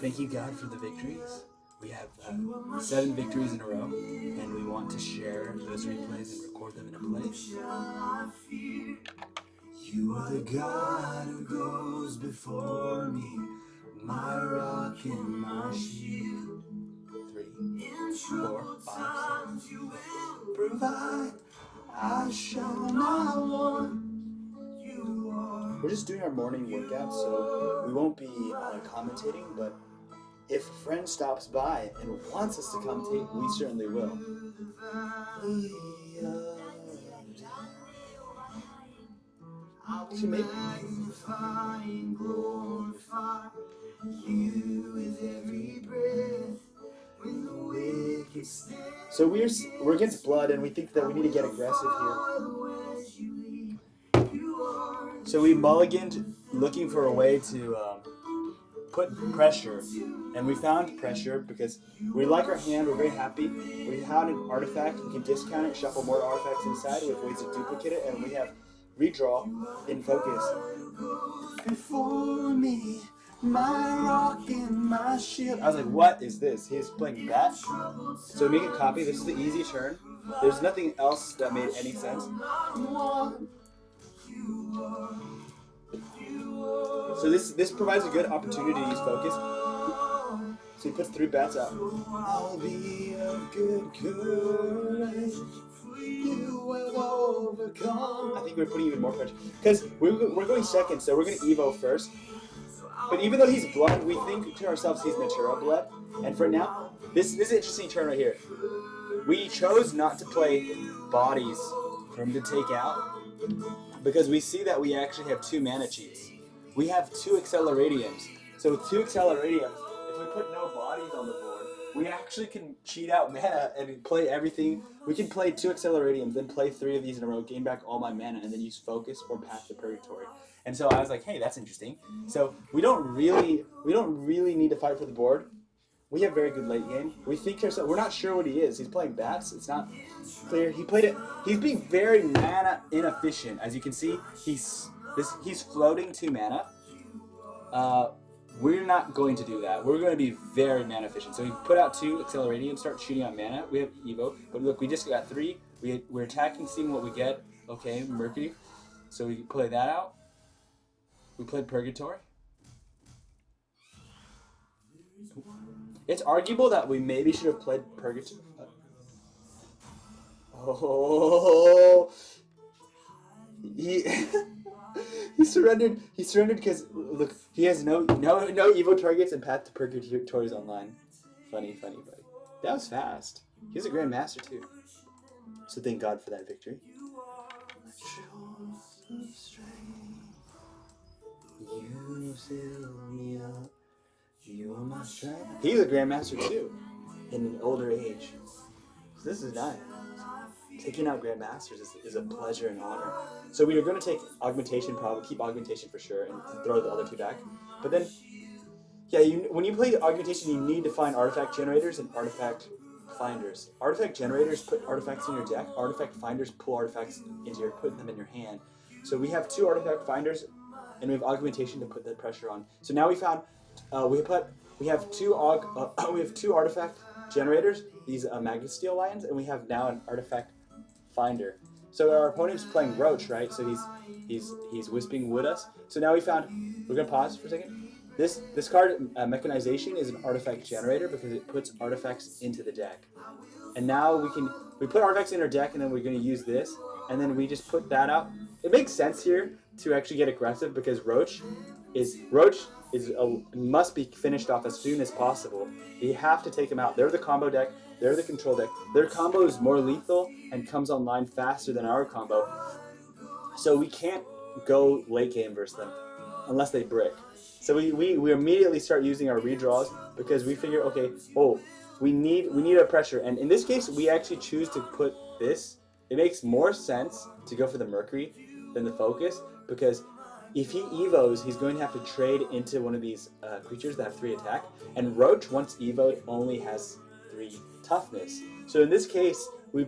Thank you, God, for the victories. We have uh, seven victories in a row, and we want to share those replays and record them in a place. You are the God who goes before me, my rock and my shield. Three, four, five, six. Provide, I shall not want. We're just doing our morning workout, so we won't be uh, commentating, but if a friend stops by and wants us to commentate, we certainly will. She made So we're we're against blood, and we think that we need to get aggressive here. So we mulliganed, looking for a way to um, put pressure, and we found pressure because we like our hand. We're very happy. We had an artifact. We can discount it, shuffle more artifacts inside. We have ways to duplicate it, and we have redraw in focus. Before me, my rock and my shield. I was like, what is this? He's playing that. So make a copy. This is the easy turn. There's nothing else that made any sense. So this this provides a good opportunity to use focus. So he puts three bats out. I'll be of good courage. You will overcome. I think we're putting even more pressure because we're, we're going second, so we're going to Evo first. But even though he's blood, we think to ourselves he's natural blood. And for now, this, this is an interesting turn right here. We chose not to play bodies for him to take out because we see that we actually have two mana cheats. We have two acceleratiums. So with two acceleratiums, if we put no bodies on the board, we actually can cheat out mana and play everything. We can play two acceleratiums, then play three of these in a row, gain back all my mana, and then use focus or path to purgatory. And so I was like, hey, that's interesting. So we don't really we don't really need to fight for the board. We have very good late game. We think ourselves, we're not sure what he is. He's playing bats. It's not clear. He played it. He's being very mana inefficient. As you can see, he's this. He's floating two mana. Uh, we're not going to do that. We're going to be very mana efficient. So we put out two accelerating and start shooting on mana. We have Evo, but look, we just got three. We we're attacking, seeing what we get. Okay, Mercury. So we play that out. We played Purgatory. It's arguable that we maybe should have played Purgatory. Oh, he he surrendered. He surrendered because look, he has no no no evil targets and Path to Purgatory online. Funny, funny, buddy. That was fast. He's a Grandmaster too. So thank God for that victory. He's a Grandmaster too, in an older age. So this is nice. Taking out Grandmasters is, is a pleasure and honor. So we are going to take Augmentation, probably keep Augmentation for sure, and throw the other two back. But then, yeah, you, when you play Augmentation, you need to find Artifact Generators and Artifact Finders. Artifact Generators put artifacts in your deck. Artifact Finders pull artifacts into your, put them in your hand. So we have two Artifact Finders, and we have Augmentation to put the pressure on. So now we found, uh, we put, we have two aug, uh, we have two Artifact Generators, these uh, Magnasteel Lions, and we have now an Artifact Finder. So our opponent's playing Roach, right? So he's he's he's Wisping Wood us. So now we found. We're gonna pause for a second. This this card uh, mechanization is an artifact generator because it puts artifacts into the deck. And now we can we put artifacts in our deck and then we're gonna use this and then we just put that out. It makes sense here to actually get aggressive because Roach is Roach is a, must be finished off as soon as possible. You have to take him out. They're the combo deck. They're the control deck. Their combo is more lethal and comes online faster than our combo. So we can't go late game versus them unless they brick. So we, we, we immediately start using our redraws because we figure, okay, oh, we need we need a pressure. And in this case, we actually choose to put this. It makes more sense to go for the Mercury than the Focus because if he evos, he's going to have to trade into one of these uh, creatures that have three attack. And Roach, once evoed, only has three toughness. So in this case, we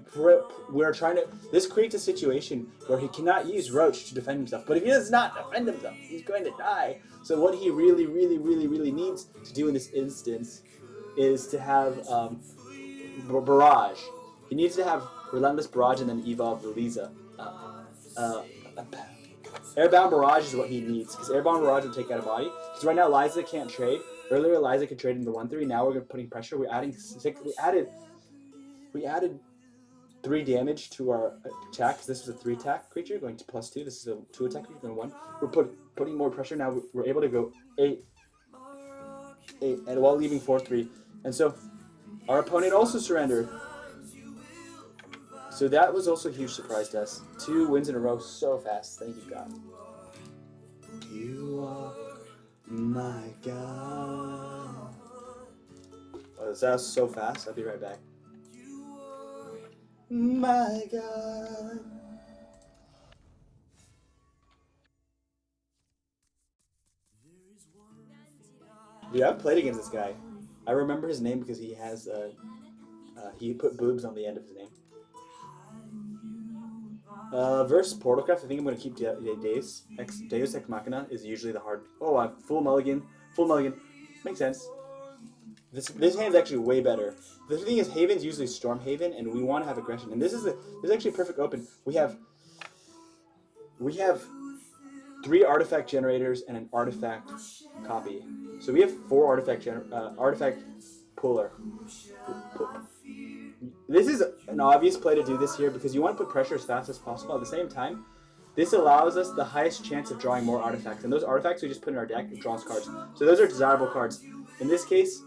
we're trying to. This creates a situation where he cannot use Roach to defend himself. But if he does not defend himself, he's going to die. So what he really, really, really, really needs to do in this instance is to have um, barrage. He needs to have relentless barrage and then evolve Lisa. Uh, uh, airbound barrage is what he needs because airbound barrage will take out a body. Because right now Liza can't trade. Earlier Eliza could trade in the one three. Now we're putting pressure. We're adding six. We added. We added three damage to our attack this is a three attack creature going to plus two. This is a two attack creature going one. We're put, putting more pressure now. We're able to go eight, eight, and while leaving four three. And so our opponent also surrendered. So that was also a huge surprise to us. Two wins in a row so fast. Thank you, God. My God. Oh, was so fast. I'll be right back. My God. Dude, I've played against this guy. I remember his name because he has uh, uh, he put boobs on the end of his name. Uh, versus Portalcraft, I think I'm going to keep De- De- Deus. Ex- Deus Ex Machina is usually the hard. Oh, uh, full mulligan. Full mulligan. Makes sense. This this hand's actually way better. The thing is, Haven's usually Stormhaven, and we want to have aggression. And this is a, this is actually a perfect open. We have we have three artifact generators and an artifact copy. So we have four artifact gener- uh, artifact puller. This is an obvious play to do this here because you want to put pressure as fast as possible. At the same time, this allows us the highest chance of drawing more artifacts. And those artifacts we just put in our deck draws cards. So those are desirable cards. In this case,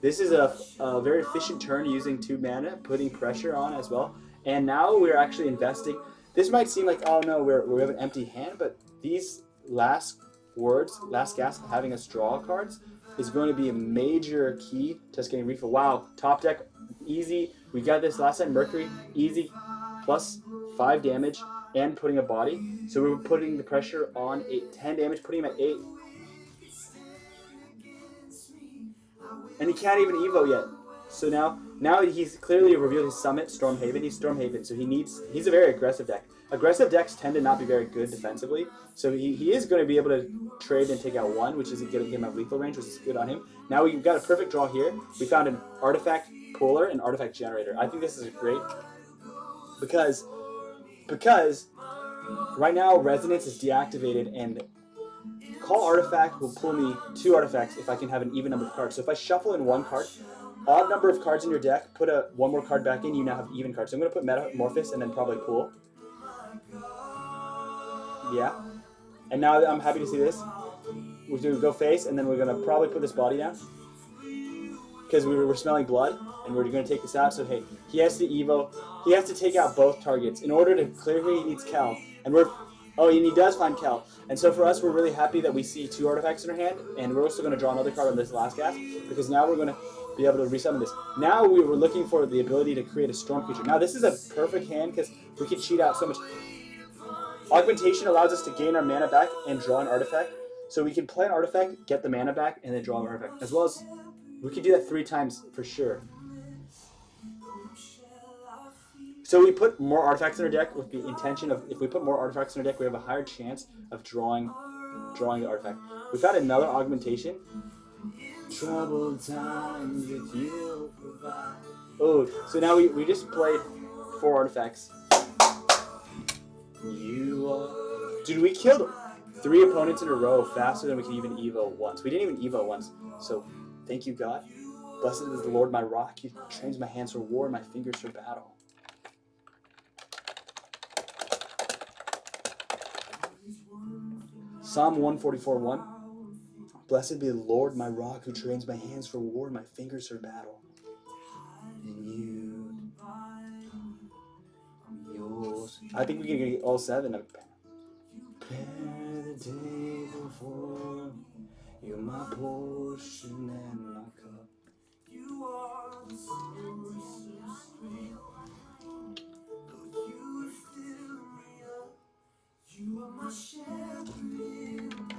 this is a, a very efficient turn using two mana, putting pressure on as well. And now we're actually investing. This might seem like, oh no, we're, we have an empty hand, but these last words, last gasp, having us draw cards is going to be a major key to us getting refill. Wow, top deck, easy. We got this last time, Mercury, easy, plus 5 damage and putting a body. So we were putting the pressure on 8, 10 damage, putting him at 8. And he can't even Evo yet. So now, now he's clearly revealed his summit, Stormhaven. He's Stormhaven, so he needs. He's a very aggressive deck. Aggressive decks tend to not be very good defensively, so he, he is going to be able to trade and take out one, which is give him a lethal range, which is good on him. Now we've got a perfect draw here. We found an artifact puller and artifact generator. I think this is great because because right now resonance is deactivated and call artifact will pull me two artifacts if I can have an even number of cards. So if I shuffle in one card, odd number of cards in your deck, put a one more card back in, you now have even cards. So I'm to put Metamorphosis and then probably pull. Yeah. And now I'm happy to see this. We're to go face, and then we're going to probably put this body down. Because we were smelling blood, and we're going to take this out. So, hey, he has to Evo. He has to take out both targets. In order to clear here, he needs Kel. And we're... Oh, and he does find Kel. And so for us, we're really happy that we see two artifacts in our hand, and we're also going to draw another card on this last gas, because now we're going to be able to resummon this. Now we were looking for the ability to create a storm creature. Now this is a perfect hand, because we can cheat out so much. Augmentation allows us to gain our mana back and draw an artifact. So we can play an artifact, get the mana back, and then draw an artifact. As well as, we could do that three times for sure. So we put more artifacts in our deck with the intention of, if we put more artifacts in our deck, we have a higher chance of drawing drawing the artifact. We found another augmentation. Troubled times that you provide. Oh, so now we, we just played four artifacts. You are... Dude, we killed three opponents in a row faster than we can even Evo once. We didn't even Evo once. So, thank you, God. Blessed is the Lord my rock. He trains my hands for war, and my fingers for battle. Psalm 144 1. Blessed be the Lord my rock, who trains my hands for war, and my fingers for battle. And you. I think we can get all seven of Prepare the table for you're my portion and my cup. You are the source of strength. Though you fill me up, you are my shepherd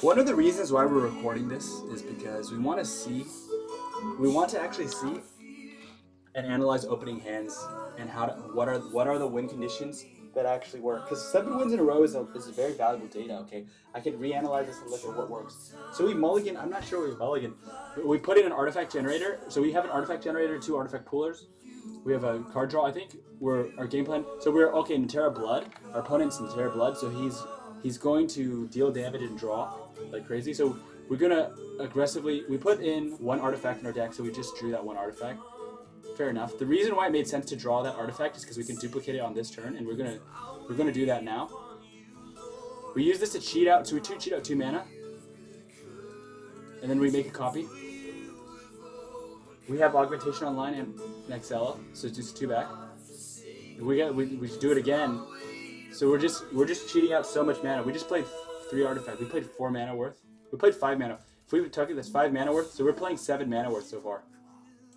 one of the reasons why we're recording this is because we want to see, we want to actually see and analyze opening hands and how to, what are what are the win conditions that actually work. Because seven wins in a row is a, is a very valuable data. Okay, I can reanalyze this and look at what works. So we mulligan. I'm not sure we mulligan. We put in an artifact generator. So we have an artifact generator, two artifact poolers. We have a card draw. I think we're our game plan. So we're okay. Natura Blood. Our opponent's Natura Blood. So he's he's going to deal damage and draw like crazy. So we're gonna aggressively. We put in one artifact in our deck. So we just drew that one artifact fair enough. The reason why it made sense to draw that artifact is because we can duplicate it on this turn, and we're gonna we're gonna do that now. We use this to cheat out, so we two cheat out two mana, and then we make a copy. We have augmentation online and Nexella, so it's just two back. We get we, we do it again, so we're just we're just cheating out so much mana. We just played three artifacts. We played four mana worth. We played five mana. If we took it, that's five mana worth. So we're playing seven mana worth so far.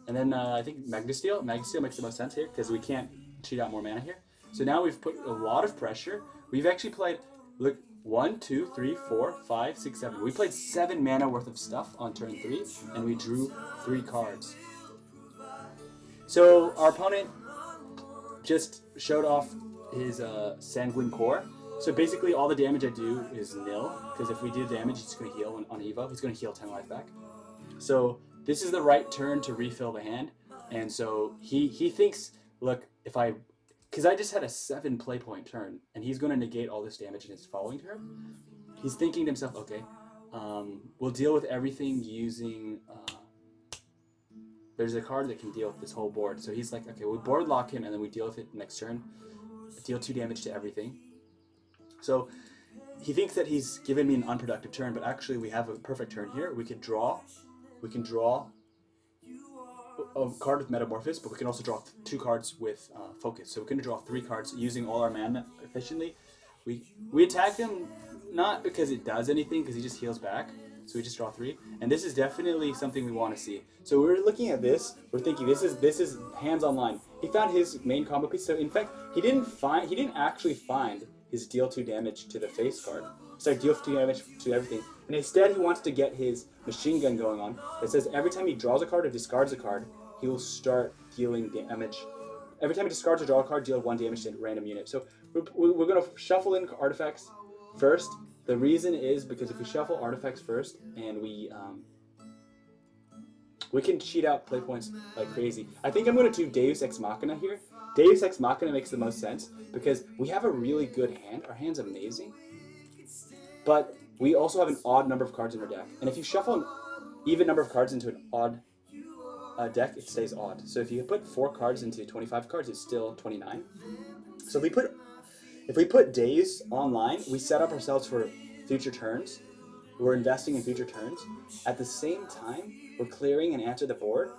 And then uh, I think Magnasteel. Magnasteel makes the most sense here because we can't cheat out more mana here. So now we've put a lot of pressure. We've actually played, look, one, two, three, four, five, six, seven. We played seven mana worth of stuff on turn three, and we drew three cards. So our opponent just showed off his uh, Sanguine Core. So basically, all the damage I do is nil, because if we do damage, he's going to heal on, Evo. He's going to heal 10 life back. So this is the right turn to refill the hand. And so he he thinks, look, if I, because I just had a seven play point turn, and he's going to negate all this damage in his following turn. He's thinking to himself, okay, um, we'll deal with everything using. Uh, there's a card that can deal with this whole board. So he's like, okay, we board lock him, and then we deal with it next turn. Deal two damage to everything. So he thinks that he's given me an unproductive turn, but actually we have a perfect turn here. We could draw we can draw a card with Metamorphosis, but we can also draw two cards with uh, Focus. So we can draw three cards using all our mana efficiently. We we attack him not because it does anything, because he just heals back. So we just draw three, and this is definitely something we want to see. So we're looking at this. We're thinking this is this is hands online. He found his main combo piece. So in fact, he didn't find he didn't actually find his deal two damage to the face card. So deal two damage to everything. And instead, he wants to get his machine gun going on. It says every time he draws a card or discards a card, he will start dealing damage. Every time he discards or draw a card, deal one damage to a random unit. So we're, we're going to shuffle in artifacts first. The reason is because if we shuffle artifacts first and we um, we can cheat out play points like crazy. I think I'm going to do Deus Ex Machina here. Deus Ex Machina makes the most sense because we have a really good hand. Our hand's amazing. But we also have an odd number of cards in our deck. And if you shuffle an even number of cards into an odd uh, deck, it stays odd. So if you put four cards into 25 cards, it's still 29. So if we put if we put Deus online, we set up ourselves for future turns. We're investing in future turns. At the same time, we're clearing and answer the board,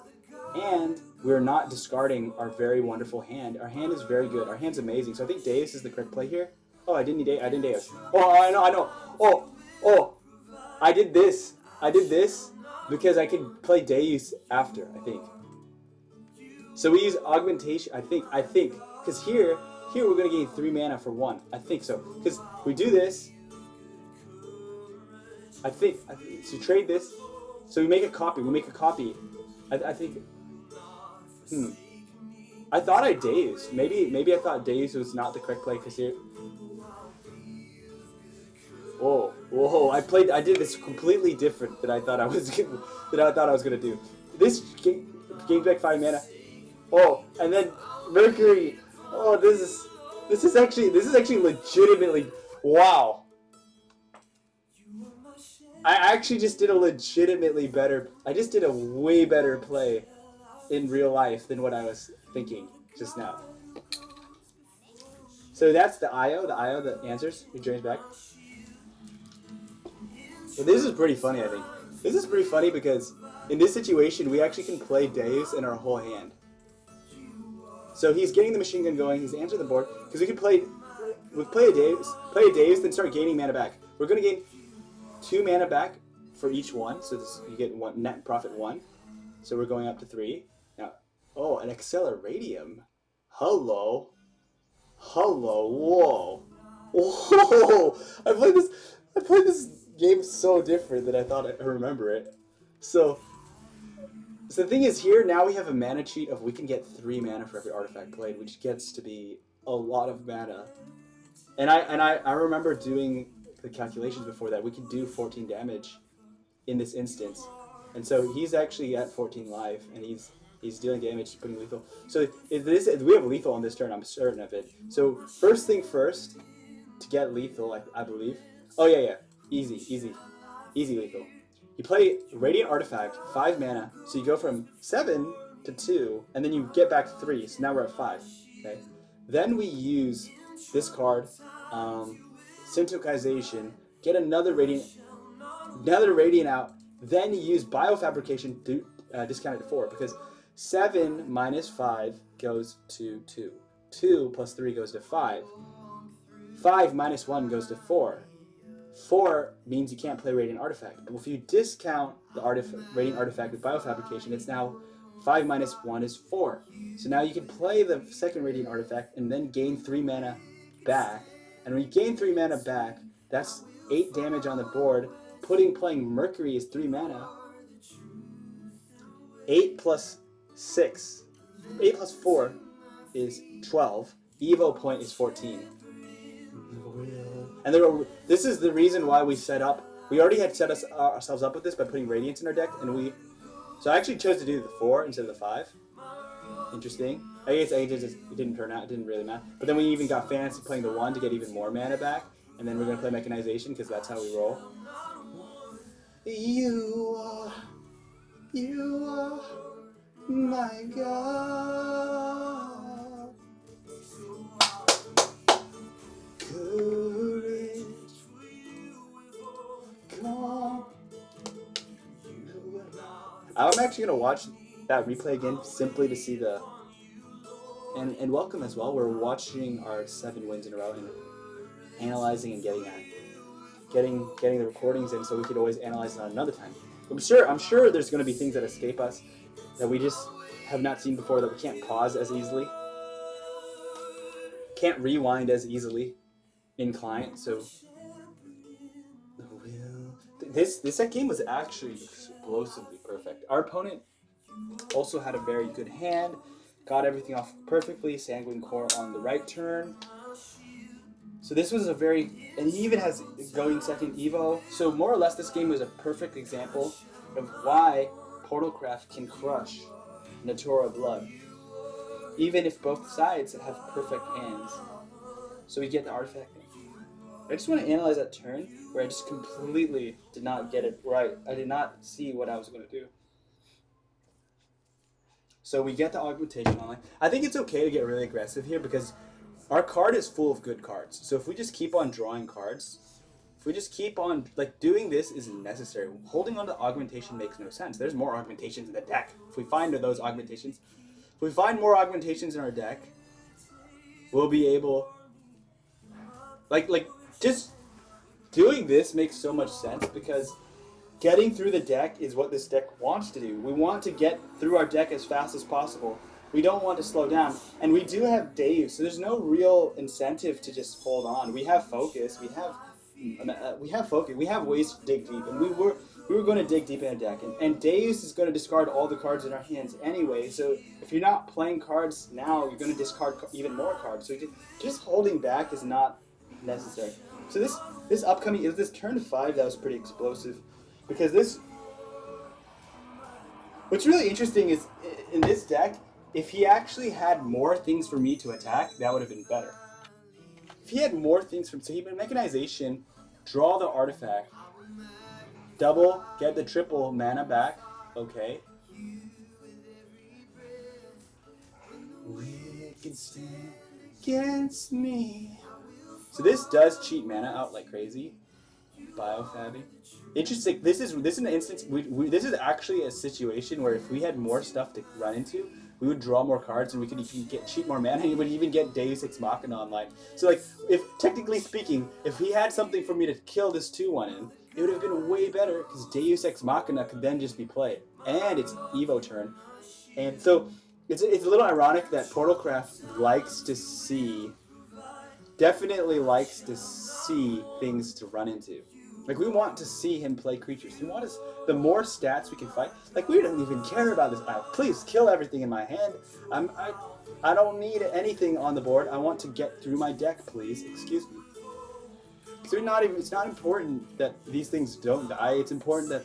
and we're not discarding our very wonderful hand. Our hand is very good. Our hand's amazing. So I think Deus is the correct play here. Oh, I didn't need I didn't Deus. Oh, I know, I know. Oh, oh, I did this. I did this because I could play Deus after, I think. So we use augmentation, I think, I think, because here, here we're going to gain three mana for one. I think so. Because we do this, I think, think, trade this, so we make a copy, we make a copy. I, I think, hmm. I thought I Deus. Maybe, maybe I thought Deus was not the correct play because here, Whoa, whoa! I played. I did this completely different than I thought I was. than I thought I was gonna do. This game, game five mana. Oh, and then Mercury. Oh, this is this is actually this is actually legitimately wow. I actually just did a legitimately better. I just did a way better play in real life than what I was thinking just now. So that's the IO, the IO that answers. He joins back. But this is pretty funny, I think. This is pretty funny because in this situation, we actually can play Dave's in our whole hand. So he's getting the machine gun going. He's answering the board because we can play. We play a Dave's, play a Deus, then start gaining mana back. We're gonna gain two mana back for each one. So this, you get one net profit one. So we're going up to three now. Oh, an Acceleratium. Hello. Hello. Whoa. Whoa. I played this. I played this game's so different that I thought I remember it. So, so the thing is, here now we have a mana cheat of we can get three mana for every artifact played, which gets to be a lot of mana. And I and I, I remember doing the calculations before that we could do 14 damage in this instance, and so he's actually at 14 life, and he's he's dealing damage, putting lethal. So if this if we have lethal on this turn, I'm certain of it. So first thing first, to get lethal, I, I believe. Oh yeah, yeah, easy, easy, easy lethal. You play Radiant Artifact, 5 mana, so you go from 7 to 2, and then you get back 3, so now we're at 5. Okay. Then we use this card, um, Syntocization, get another Radiant, another Radiant out, then you use Biofabrication to uh, discount it to 4, because 7 minus 5 goes to 2. 2 plus 3 goes to 5. 5 minus 1 goes to 4. Four means you can't play Radiant Artifact. But if you discount the artif- Radiant Artifact with Biofabrication, it's now 5 minus 1 is 4. So now you can play the second Radiant Artifact and then gain 3 mana back. And you gain 3 mana back, that's 8 damage on the board. Putting playing Mercury is 3 mana. 8 plus 6. 8 plus 4 is 12. Evo point is 14. And there this is the reason why we set up. We already had set us uh, ourselves up with this by putting radiance in our deck, and we. So I actually chose to do the four instead of the five. Interesting. I guess I just, it didn't turn out. It didn't really matter. But then we even got fancy playing the one to get even more mana back, and then we're gonna play mechanization because that's how we roll. You are, you are my God. Courage, come. I'm actually gonna watch that replay again simply to see the and and welcome as well. We're watching our seven wins in a row and analyzing and getting at getting getting the recordings in so we could always analyze it another time. I'm sure I'm sure there's gonna be things that escape us that we just have not seen before that we can't pause as easily. Can't rewind as easily in client, so this this set game was actually explosively perfect. Our opponent also had a very good hand, got everything off perfectly. Sanguine Core on the right turn. So this was a very, and he even has going second Evo. So more or less, this game was a perfect example of why Portalcraft can crush Natura Blood, even if both sides have perfect hands. So we get the artifact. I just want to analyze that turn where I just completely did not get it right. I did not see what I was going to do. So we get the augmentation online. I think it's okay to get really aggressive here because our card is full of good cards. So if we just keep on drawing cards, if we just keep on like doing this is necessary. Holding on to augmentation makes no sense. There's more augmentations in the deck. If we find those augmentations, if we find more augmentations in our deck, we'll be able like like just doing this makes so much sense because getting through the deck is what this deck wants to do. We want to get through our deck as fast as possible. We don't want to slow down. And we do have Deus, so there's no real incentive to just hold on. We have focus, we have uh, we have focus, we have ways to dig deep, and we were we were going to dig deep in a deck. And, and Deus is going to discard all the cards in our hands anyway, so if you're not playing cards now, you're going to discard even more cards. So just holding back is not necessary. So this this upcoming is this turn five that was pretty explosive, because this. What's really interesting is in this deck, if he actually had more things for me to attack, that would have been better. If he had more things from so he mechanization, draw the artifact, double, get the triple mana back, okay. Against me. So this does cheat mana out like crazy. Biofabbing. Interesting. This is this is an instance. We, we, this is actually a situation where if we had more stuff to run into, we would draw more cards and we could even get cheat more mana. And we would even get Deus Ex Machina online. So like, if technically speaking, if he had something for me to kill this two one in, it would have been way better because Deus Ex Machina could then just be played, and it's Evo turn, and so it's it's a little ironic that Portalcraft likes to see definitely likes to see things to run into. Like we want to see him play creatures. We want us the more stats we can fight. Like we don't even care about this. Uh, please kill everything in my hand. I'm I, I don't need anything on the board. I want to get through my deck, please. Excuse me. So not even. It's not important that these things don't die. It's important that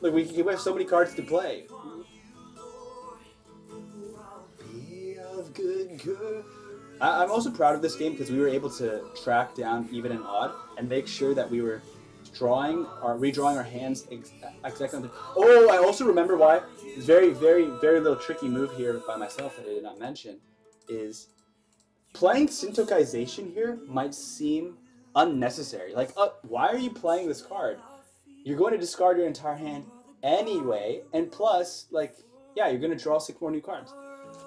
like we, we have so many cards to play. Good. I, I'm also proud of this game because we were able to track down even and odd and make sure that we were drawing or redrawing our hands ex- exactly. Oh, I also remember why. Very, very, very little tricky move here by myself that I did not mention is playing Syntokization here might seem unnecessary. Like, uh, why are you playing this card? You're going to discard your entire hand anyway, and plus, like, yeah, you're going to draw six more new cards.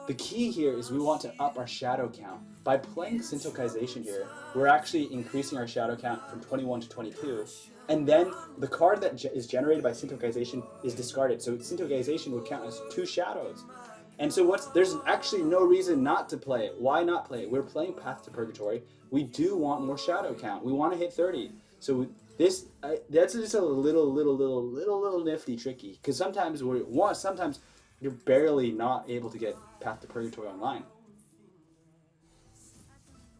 The key here is we want to up our shadow count. By playing Syntokization here, we're actually increasing our shadow count from 21 to 22. And then the card that ge- is generated by Syntokization is discarded. So Syntokization would count as two shadows. And so what's there's actually no reason not to play it. Why not play it? We're playing Path to Purgatory. We do want more shadow count. We want to hit 30. So this uh, that's just a little little little little little nifty tricky because sometimes we're one sometimes you're barely not able to get Path to Purgatory online.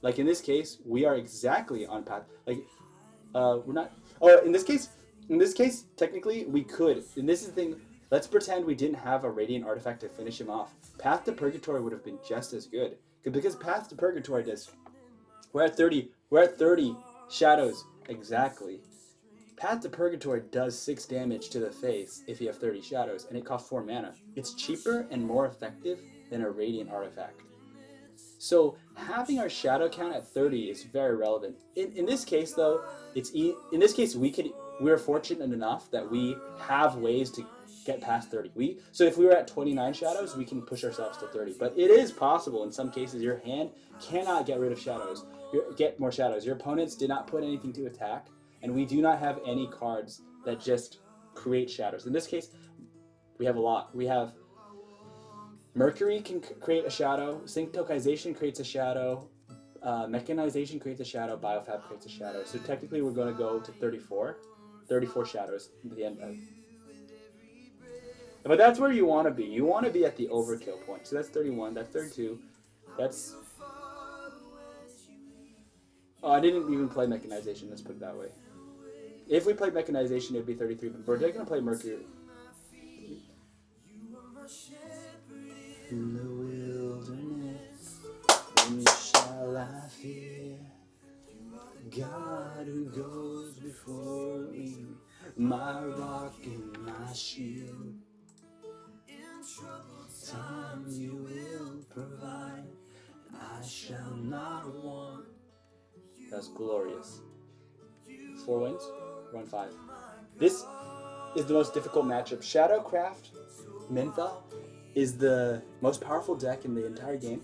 Like in this case, we are exactly on path. Like, uh, we're not. Oh, in this case, in this case, technically we could. And this is the thing. Let's pretend we didn't have a radiant artifact to finish him off. Path to Purgatory would have been just as good. Because Path to Purgatory does. We're at thirty. We're at thirty shadows exactly. Path to Purgatory does 6 damage to the face if you have 30 shadows, and it costs 4 mana. It's cheaper and more effective than a Radiant artifact. So having our shadow count at 30 is very relevant. In, in this case, though, it's e- in this case we could we're fortunate enough that we have ways to get past 30. We so if we were at 29 shadows, we can push ourselves to 30. But it is possible in some cases your hand cannot get rid of shadows. Your, get more shadows. Your opponents did not put anything to attack, and we do not have any cards that just create shadows. In this case, we have a lot. We have Mercury can create a shadow. Syntokization creates a shadow. Uh, mechanization creates a shadow. Biofab creates a shadow. So technically, we're going to go to 34. 34 shadows at the end of. But that's where you want to be. You want to be at the overkill point. So that's 31. That's 32. That's. Oh, I didn't even play mechanization. Let's put it that way. If we played mechanization, it'd be 33. But we're going to play Mercury. In the wilderness, when shall I fear? God who goes before me, my rock and my shield. In trouble time you will provide, I shall not want. That's glorious. Four wins, run five. This is the most difficult matchup. Shadowcraft, Mintha, is the most powerful deck in the entire game.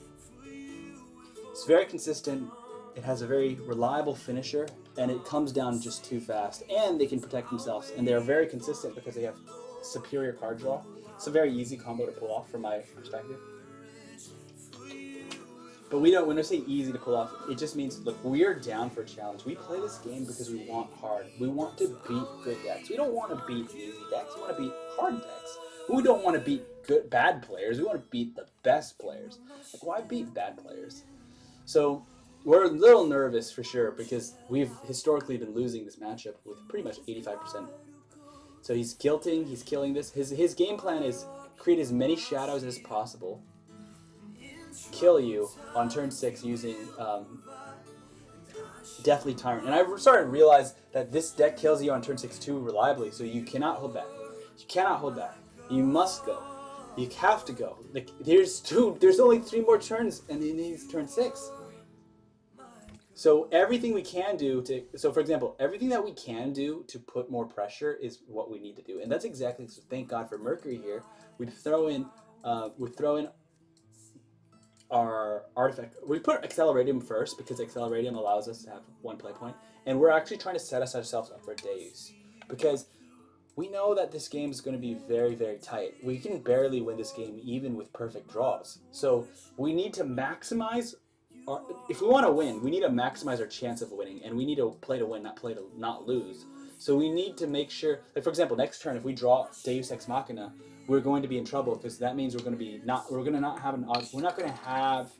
It's very consistent. It has a very reliable finisher, and it comes down just too fast. And they can protect themselves, and they're very consistent because they have superior card draw. It's a very easy combo to pull off from my perspective. But we don't. When I say easy to pull off, it just means look, we're down for a challenge. We play this game because we want hard. We want to beat good decks. We don't want to beat easy decks. We want to beat hard decks. We don't want to beat good bad players. We want to beat the best players. Like why beat bad players? So we're a little nervous for sure because we've historically been losing this matchup with pretty much 85%. So he's guilting, he's killing this. His his game plan is create as many shadows as possible, kill you on turn six using um, Deathly Tyrant. And I started to realize that this deck kills you on turn six too reliably, so you cannot hold back. You cannot hold back. You must go. You have to go. Like there's two. There's only three more turns, and it needs turn six. So everything we can do to so for example, everything that we can do to put more pressure is what we need to do, and that's exactly. So thank God for Mercury here. We'd throw in, uh, we throw in our artifact. We put Acceleratium first because Acceleratium allows us to have one play point, and we're actually trying to set us ourselves up for days because we know that this game is going to be very, very tight. We can barely win this game even with perfect draws. So we need to maximize. Our, if we want to win, we need to maximize our chance of winning, and we need to play to win, not play to not lose. So we need to make sure, like for example, next turn if we draw Deus Ex Machina, we're going to be in trouble because that means we're going to be not, we're going to not have an, we're not going to have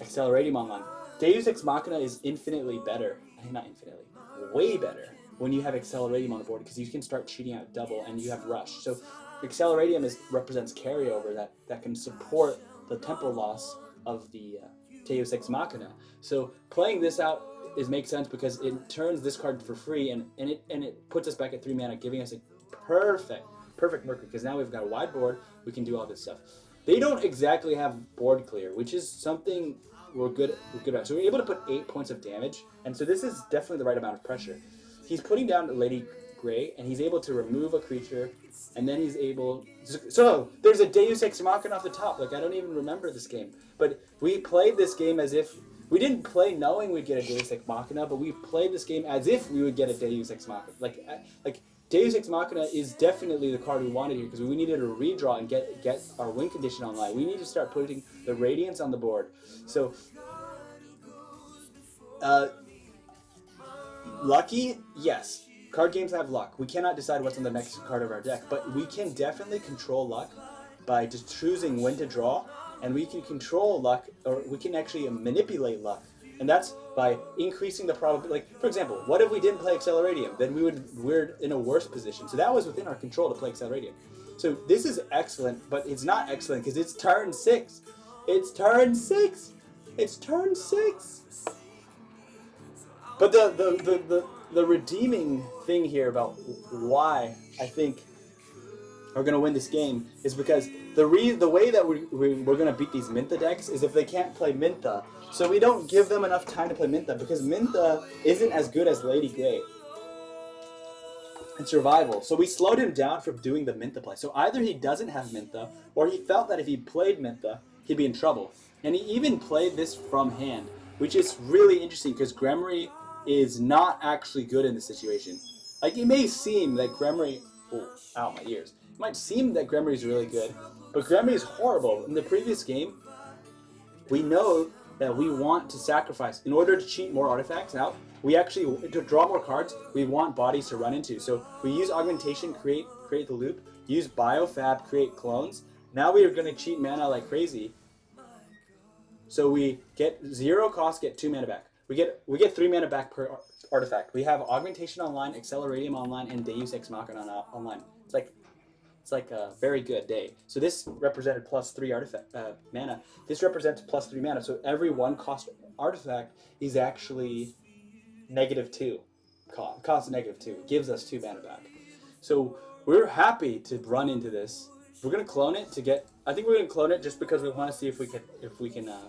Acceleratium online. Deus Ex Machina is infinitely better, not infinitely, way better when you have Acceleratium on the board because you can start cheating out double and you have Rush. So Acceleratium is represents carryover that, that can support the tempo loss of the uh, Deus Ex Machina. So playing this out is makes sense because it turns this card for free and, and it and it puts us back at three mana, giving us a perfect perfect Mercury because now we've got a wide board. We can do all this stuff. They don't exactly have board clear, which is something we're good we're good at. So we're able to put eight points of damage, and so this is definitely the right amount of pressure. He's putting down Lady Grey, and he's able to remove a creature, and then he's able. So there's a Deus Ex Machina off the top. Like I don't even remember this game, but we played this game as if we didn't play knowing we'd get a Deus Ex Machina, but we played this game as if we would get a Deus Ex Machina. Like uh, like Deus Ex Machina is definitely the card we wanted here because we needed a redraw and get get our win condition online. We need to start putting the Radiance on the board. So. Uh, lucky, yes. Card games have luck. We cannot decide what's on the next card of our deck, but we can definitely control luck by just choosing when to draw, and we can control luck, or we can actually manipulate luck. And that's by increasing the probability. Like, for example, what if we didn't play Acceleratium? Then we would we're in a worse position. So that was within our control to play Acceleratium. So this is excellent, but it's not excellent because it's turn six. It's turn six. It's turn six. But the the, the, the the redeeming thing here about why I think are going to win this game is because the re- the way that we, we, we're going to beat these Mintha decks is if they can't play Mintha. So we don't give them enough time to play Mintha because Mintha isn't as good as Lady Grey in survival. So we slowed him down from doing the Mintha play. So either he doesn't have Mintha or he felt that if he played Mintha, he'd be in trouble. And he even played this from hand, which is really interesting because Gremory is not actually good in this situation. Like, it may seem that Gremory... Oh, ow, my ears. It might seem that Gremory is really good, but Gremory is horrible. In the previous game, we know that we want to sacrifice. In order to cheat more artifacts out. we actually, to draw more cards, we want bodies to run into. So we use Augmentation, create create the loop, use Biofab, create clones. Now we are going to cheat mana like crazy. So we get zero cost, get two mana back. We get we get three mana back per artifact. We have Augmentation online, Acceleratium online, and Deus Ex Machina online. It's like it's like a very good day. So this represented plus three artifact uh, mana. This represents plus three mana. So every one cost artifact is actually negative two. Cost, cost negative two. It gives us two mana back. So we're happy to run into this. We're gonna clone it to get. I think we're gonna clone it just because we want to see if we can if we can uh,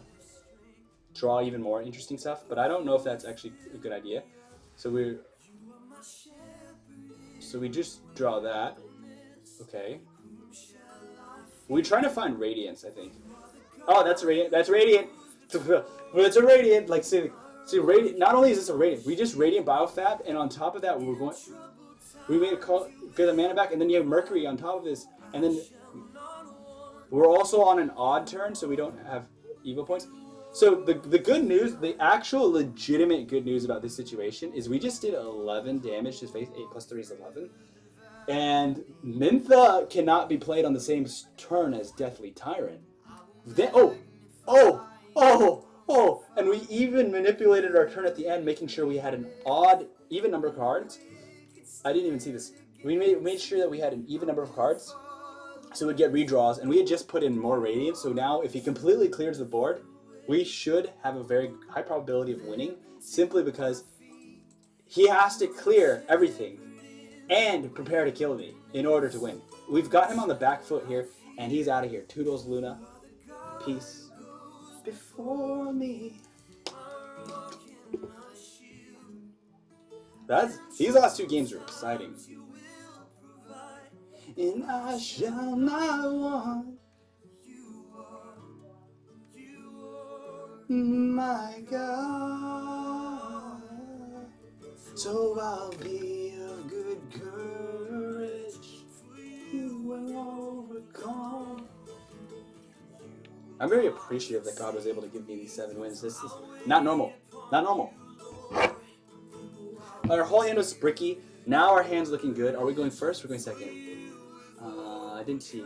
draw even more interesting stuff. But I don't know if that's actually a good idea. So we so we just draw that. Okay. We're trying to find radiance, I think. Oh, that's radiant. That's radiant. Well, it's a radiant. Like, see, see, radiant. Not only is this a radiant, we just radiant biofab, and on top of that, we're going. We made a call, get the mana back, and then you have Mercury on top of this, and then we're also on an odd turn, so we don't have evil points. So the the good news, the actual legitimate good news about this situation is we just did 11 damage to face. 8 plus 3 is 11. And Mintha cannot be played on the same turn as Deathly Tyrant. Then, oh, oh, oh, oh, and we even manipulated our turn at the end, making sure we had an odd, even number of cards. I didn't even see this. We made, made sure that we had an even number of cards, so we'd get redraws, and we had just put in more Radiance, so now if he completely clears the board, we should have a very high probability of winning, simply because he has to clear everything and prepare to kill me in order to win. We've got him on the back foot here, and he's out of here. Toodles, Luna. Peace. Before me. That's these last two games are exciting. And I shall not want my God. So I'll be of good courage. You will overcome. I'm very appreciative that God was able to give me these seven wins. This is not normal. Not normal. our whole hand was bricky. Now our hand's looking good. Are we going first? We're going second. Uh, I didn't see.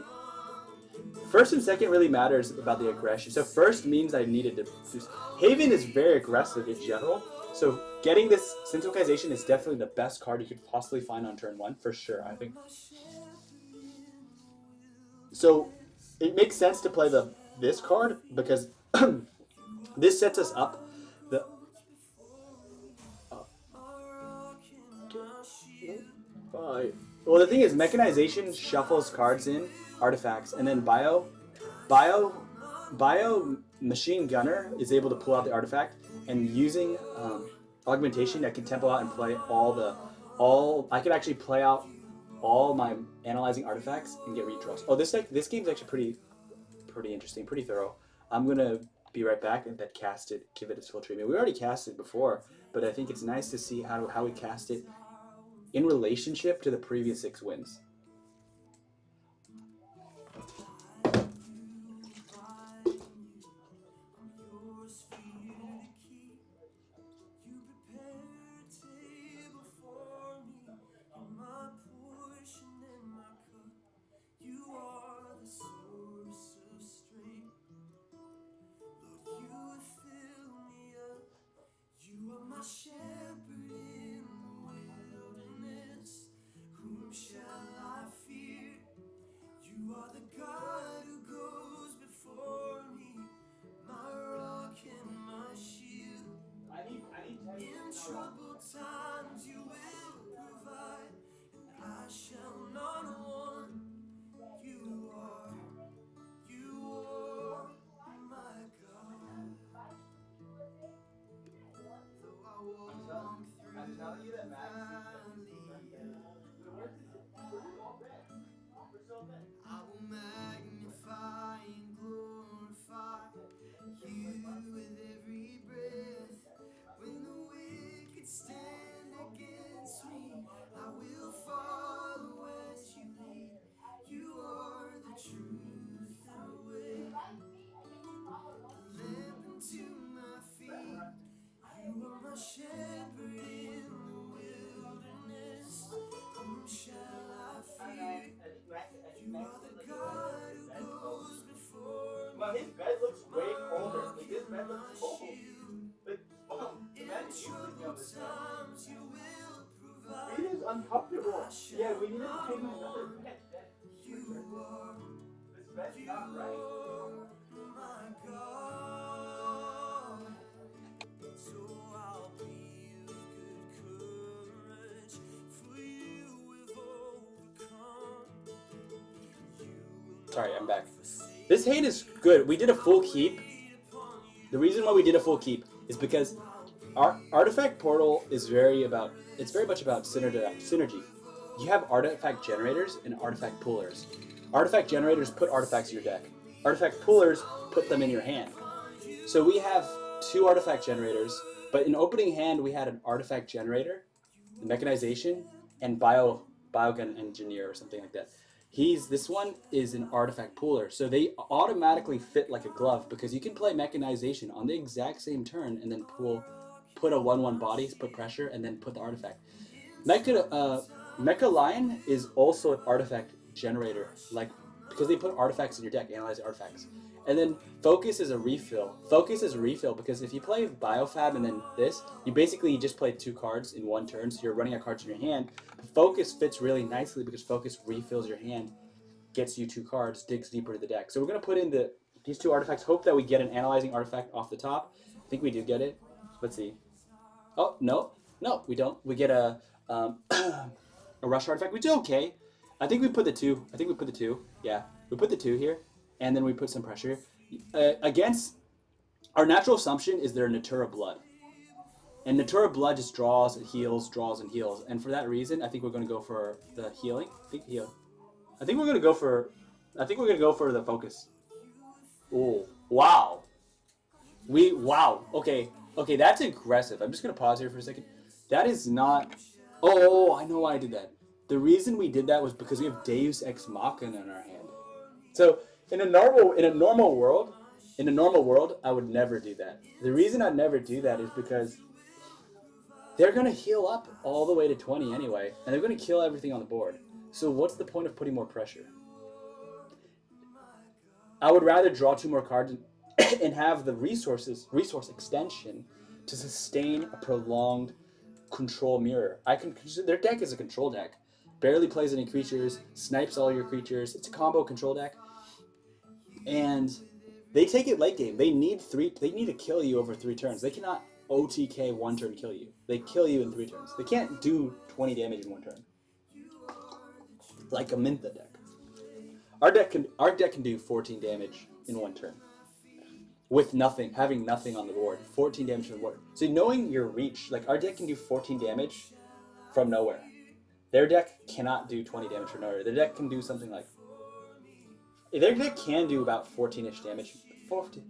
First and second really matters about the aggression. So first means I needed to. Do, Haven is very aggressive in general. So getting this Sensokization is definitely the best card you could possibly find on turn one for sure. I think. So it makes sense to play the this card because this sets us up. The uh, Bye. Well, the thing is, mechanization shuffles cards in artifacts, and then bio, bio, bio machine gunner is able to pull out the artifact, and using um, augmentation, I can tempo out and play all the, all. I could actually play out all my analyzing artifacts and get redraws. Oh, this like this game's actually pretty, pretty interesting, pretty thorough. I'm gonna be right back and then cast it, give it its full treatment. We already cast it before, but I think it's nice to see how how we cast it in relationship to the previous six wins. But his bed looks way colder. Like his bed looks cold. Like, wow, imagine you on oh, this bed. It is uncomfortable. Yeah, we need to take another bed. This bed's not right. Sorry, I'm back. This hand is good. We did a full keep. The reason why we did a full keep is because our artifact portal is very about. It's very much about synergy. You have artifact generators and artifact poolers. Artifact generators put artifacts in your deck. Artifact poolers put them in your hand. So we have two artifact generators, but in opening hand we had an artifact generator, mechanization, and bio biogun engineer or something like that. He's this one is an artifact pooler, so they automatically fit like a glove because you can play mechanization on the exact same turn and then pull, put a one-one body, put pressure, and then put the artifact. Mecha uh, Mecha Lion is also an artifact generator, like because they put artifacts in your deck, analyze artifacts. And then Focus is a refill. Focus is a refill because if you play Biofab and then this, you basically just play two cards in one turn, so you're running out cards in your hand. Focus fits really nicely because Focus refills your hand, gets you two cards, digs deeper into the deck. So we're gonna put in the these two artifacts. Hope that we get an analyzing artifact off the top. I think we do get it. Let's see. Oh no, no, we don't. We get a um, a rush artifact, which is okay. I think we put the two. I think we put the two. Yeah, we put the two here, and then we put some pressure uh, against. Our natural assumption is they're Natura blood, and Natura blood just draws, and heals, draws, and heals. And for that reason, I think we're going to go for the healing. I think heal. I think we're going to go for. I think we're going to go for the focus. Oh wow. We wow. Okay. Okay, that's aggressive. I'm just gonna pause here for a second. That is not. Oh, I know why I did that. The reason we did that was because we have Deus Ex Machina in our hand. So in a normal in a normal world, in a normal world, I would never do that. The reason I'd never do that is because they're gonna heal up all the way to 20 anyway, and they're gonna kill everything on the board. So what's the point of putting more pressure? I would rather draw two more cards and, have the resources, resource extension, to sustain a prolonged control mirror. I can their deck is a control deck. Barely plays any creatures, snipes all your creatures. It's a combo control deck. And they take it late game. They need three they need to kill you over three turns. They cannot OTK one turn kill you. They kill you in three turns. They can't do 20 damage in one turn. Like a Mintha deck. Our deck can our deck can do 14 damage in one turn. With nothing, having nothing on the board. 14 damage from the board. So knowing your reach, like our deck can do 14 damage from nowhere. Their deck cannot do 20 damage from nowhere. Their deck can do something like their deck can do about 14ish damage, 14,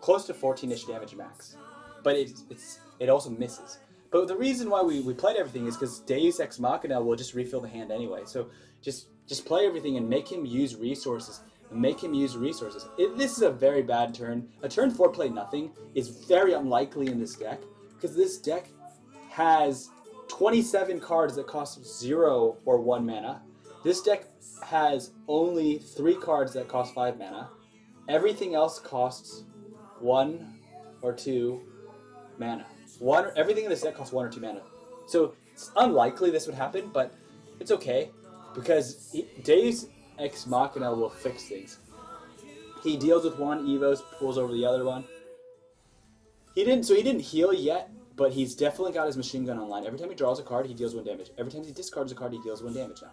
close to 14ish damage max but it's, it's it also misses. But the reason why we, we played everything is because Deus Ex Machina will just refill the hand anyway. So just just play everything and make him use resources. Make him use resources. It, this is a very bad turn. A turn four play nothing is very unlikely in this deck because this deck has 27 cards that cost zero or one mana. This deck has only three cards that cost five mana. Everything else costs one or two mana. One, everything in this deck costs one or two mana. So it's unlikely this would happen, but it's okay because Deus Ex Machina will fix things. He deals with one, Evos pulls over the other one. He didn't, so he didn't heal yet, but he's definitely got his machine gun online. Every time he draws a card, he deals one damage. Every time he discards a card, he deals one damage now.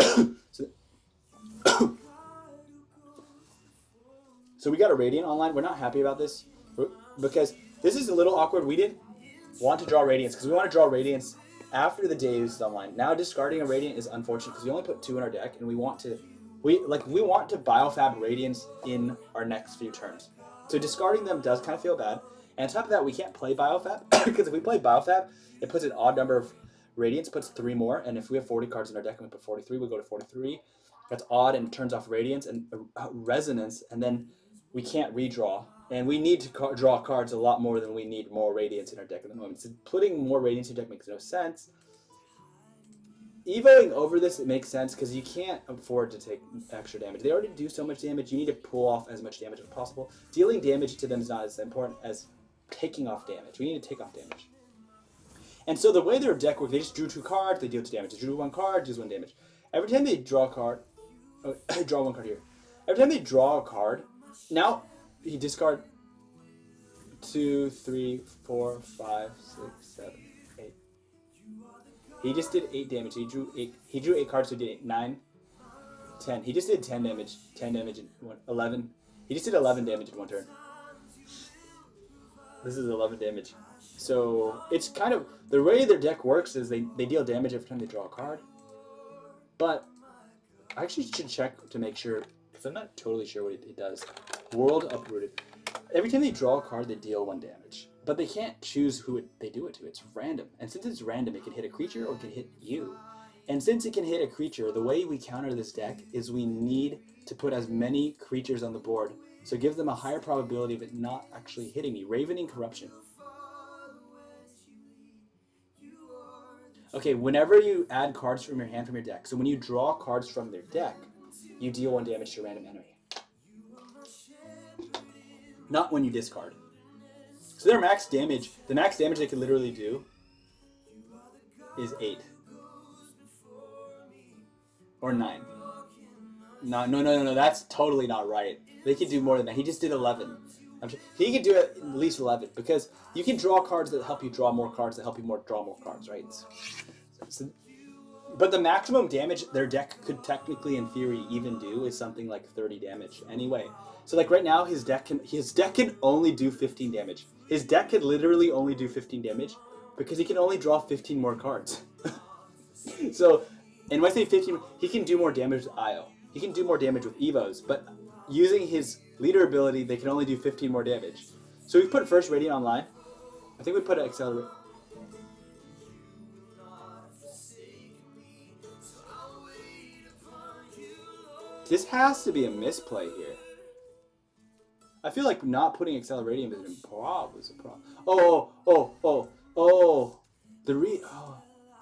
So, so we got a Radiant online. We're not happy about this because this is a little awkward. We didn't want to draw Radiance because we want to draw Radiance after the Deus online. Now discarding a Radiant is unfortunate because we only put two in our deck and we want to we like we want to biofab Radiance in our next few turns. So discarding them does kind of feel bad. And on top of that, we can't play biofab because if we play biofab, it puts an odd number of Radiance, puts three more, and if we have 40 cards in our deck and we put 43, we go to 43. That's odd and turns off Radiance and uh, Resonance, and then we can't redraw and we need to ca- draw cards a lot more than we need more Radiance in our deck at the moment. So putting more Radiance in your deck makes no sense. Evoing over this, it makes sense because you can't afford to take extra damage. They already do so much damage, you need to pull off as much damage as possible. Dealing damage to them is not as important as taking off damage. We need to take off damage. And so the way their deck works, they just drew two cards, they deal two damage. They drew one card, deals one damage. Every time they draw a card, oh, draw one card here. Every time they draw a card, now he discard two, three, four, five, six, seven, eight. He just did eight damage. He drew eight. He drew eight cards. So he did eight, nine, ten. He just did ten damage. Ten damage in one. Eleven. He just did eleven damage in one turn. This is eleven damage. So it's kind of the way their deck works is they, they deal damage every time they draw a card. But I actually should check to make sure because I'm not totally sure what it, it does. World uprooted. Every time they draw a card, they deal one damage. But they can't choose who it, they do it to. It's random. And since it's random, it can hit a creature or it can hit you. And since it can hit a creature, the way we counter this deck is we need to put as many creatures on the board. So give them a higher probability of it not actually hitting me. Ravening Corruption. Okay, whenever you add cards from your hand from your deck, so when you draw cards from their deck, you deal one damage to a random enemy. Not when you discard. So their max damage, the max damage they could literally do is 8. Or 9. No, no, no, no, no, that's totally not right. They could do more than that. He just did 11. I'm sure, he can do at least 11 because you can draw cards that help you draw more cards that help you more draw more cards, right? So, so, but the maximum damage their deck could technically, in theory, even do is something like 30 damage. Anyway, so like right now, his deck can his deck can only do 15 damage. His deck can literally only do 15 damage because he can only draw 15 more cards. so, and when I say 15, he can do more damage with Io. He can do more damage with Evos, but using his leader ability, they can only do 15 more damage. So we put first Radiant online. I think we put Accelerate. This has to be a misplay here. I feel like not putting Acceleratium is a problem. Is a problem. Oh, oh, oh, oh, Oh the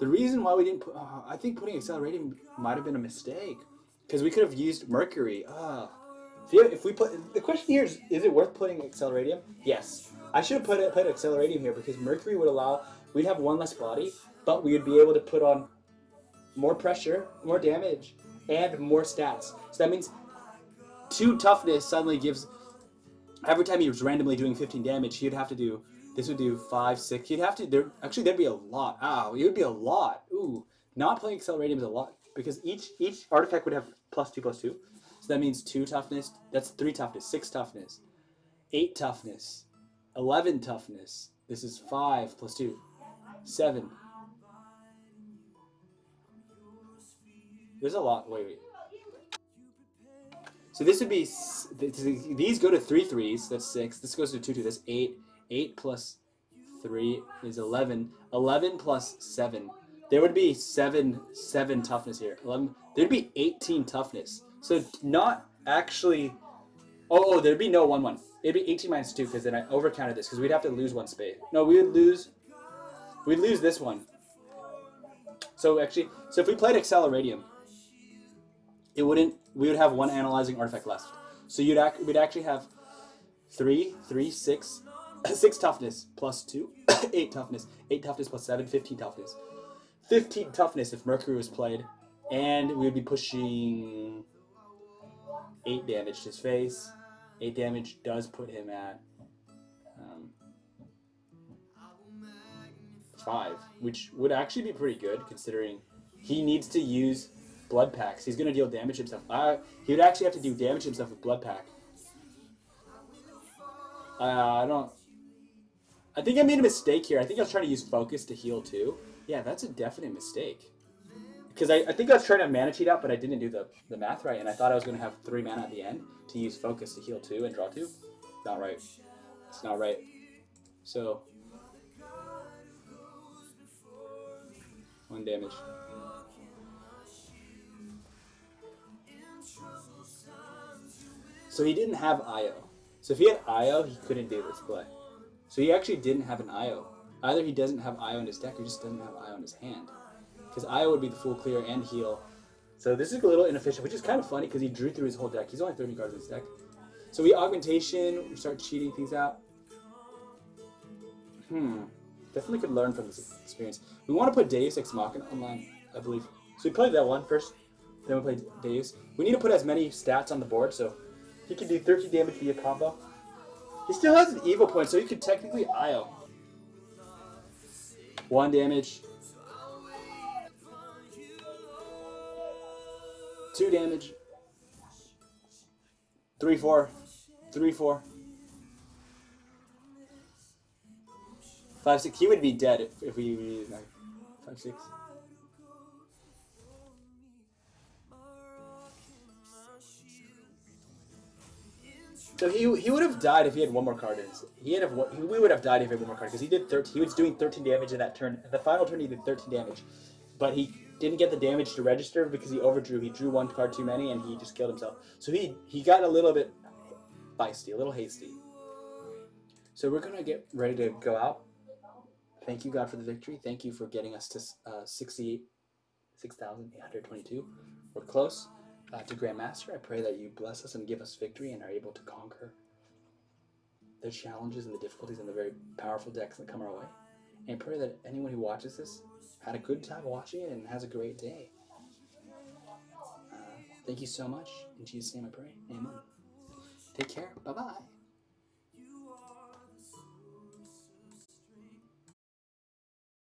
the reason why we didn't put, uh, I think putting Acceleratium might have been a mistake. Because we could have used mercury. Ah. If, we put, the question here is, is it worth putting Acceleratium? Yes. I should have put it, put acceleratium here because mercury would allow, we'd have one less body, but we would be able to put on more pressure, more damage, and more stats. So that means two toughness suddenly gives, every time he was randomly doing 15 damage, he'd have to do, this would do 5, 6, he'd have to, there, actually there'd be a lot. Ow, it would be a lot. Ooh, not playing Acceleratium is a lot because each each artifact would have plus 2 plus 2. So that means 2 toughness, that's 3 toughness, 6 toughness, 8 toughness, 11 toughness. This is 5 plus 2, 7. There's a lot. Wait, wait. So this would be these go to three threes. That's six. This goes to two two. That's eight. Eight plus three is eleven. Eleven plus seven. There would be seven seven toughness here. Eleven. There'd be eighteen toughness. So not actually. Oh, oh there'd be no one one. It'd be eighteen minus two because then I overcounted this because we'd have to lose one space. No, we would lose. We'd lose this one. So actually, so if we played Acceleratium, it wouldn't. We would have one analyzing artifact left. So you'd ac- we'd actually have three, three, six, six toughness plus two, eight toughness, eight toughness plus seven, 15 toughness, fifteen toughness if Mercury was played, and we would be pushing eight damage to his face. Eight damage does put him at um, five, which would actually be pretty good considering he needs to use blood packs. He's gonna deal damage himself. Uh, he would actually have to do damage himself with blood pack. Uh, I don't. I think I made a mistake here. I think I was trying to use focus to heal too. Yeah, that's a definite mistake. Because I, I think I was trying to mana cheat out, but I didn't do the, the math right, and I thought I was going to have three mana at the end to use focus to heal two and draw two. Not right. It's not right. So. One damage. So he didn't have IO. So if he had IO, he couldn't do this play. So he actually didn't have an IO. Either he doesn't have IO in his deck or he just doesn't have IO in his hand. Because IO would be the full clear and heal. So this is a little inefficient, which is kind of funny because he drew through his whole deck. He's only 30 cards in his deck. So we augmentation, we start cheating things out. Hmm. Definitely could learn from this experience. We want to put Deus Ex Machina online, I believe. So we played that one first. Then we played Deus. We need to put as many stats on the board, so he can do 30 damage via combo. He still has an evil point, so he could technically IO. One damage. Two damage. Three, four. Three, four. Five, six. He would be dead if, if we used like five, six. So he, he would have died if he had one more card in. He had he, we would have died if he had one more card because he did 13. He was doing 13 damage in that turn. In the final turn, he did 13 damage, but he didn't get the damage to register because he overdrew. He drew one card too many and he just killed himself. So he he got a little bit feisty, a little hasty. So we're gonna get ready to go out. Thank you God for the victory. Thank you for getting us to uh, 68, 6,822. We're close uh, to Grandmaster. I pray that you bless us and give us victory and are able to conquer the challenges and the difficulties and the very powerful decks that come our way. And I pray that anyone who watches this had a good time watching it and has a great day. Uh, thank you so much. In Jesus' name I pray. Amen. Take care. Bye bye.